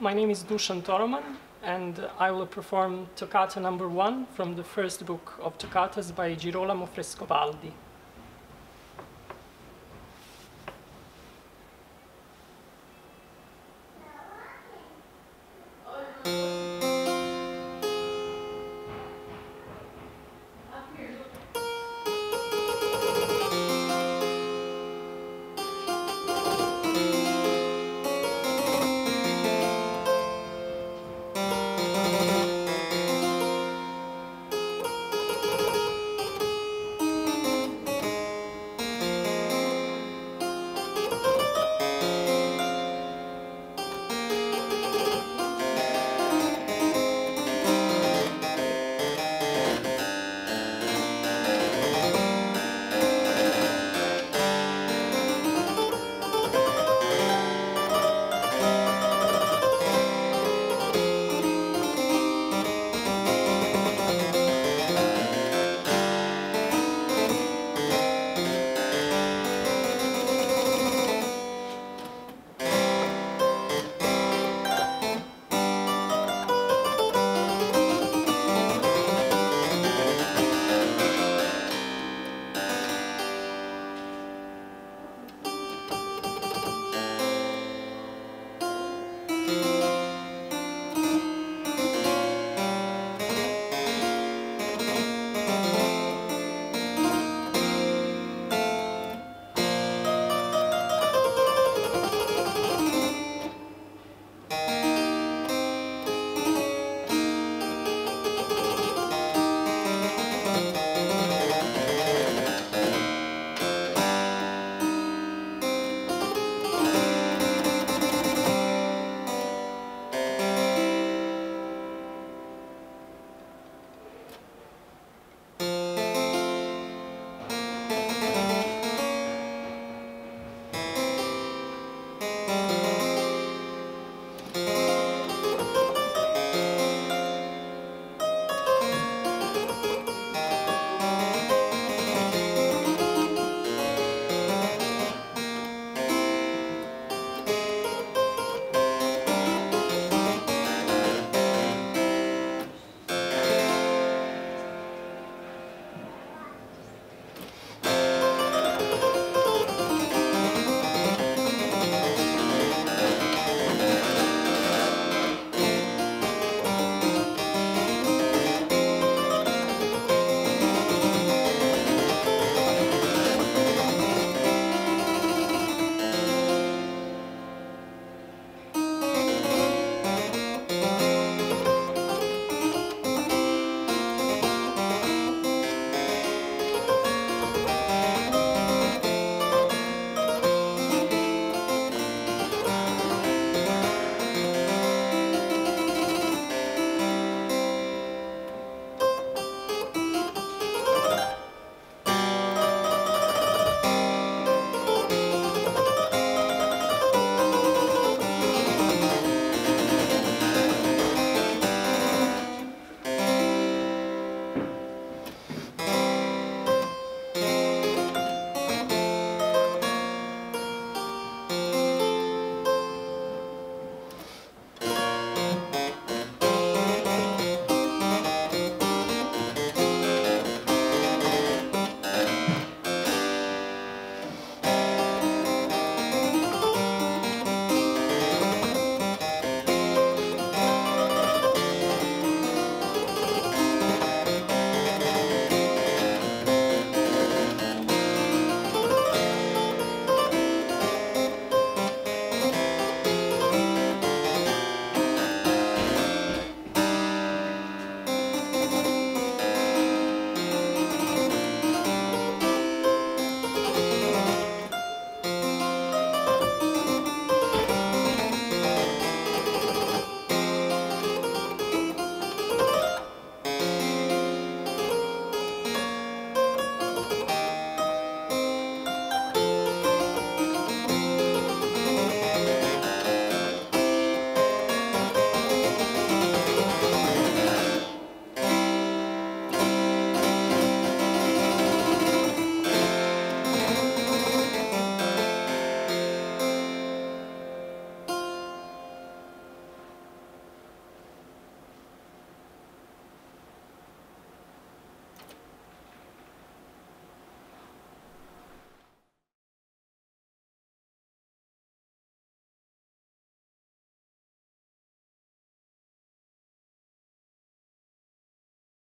my name is Dusan Toroman, and I will perform Toccata number one from the first book of toccatas by Girolamo Frescobaldi.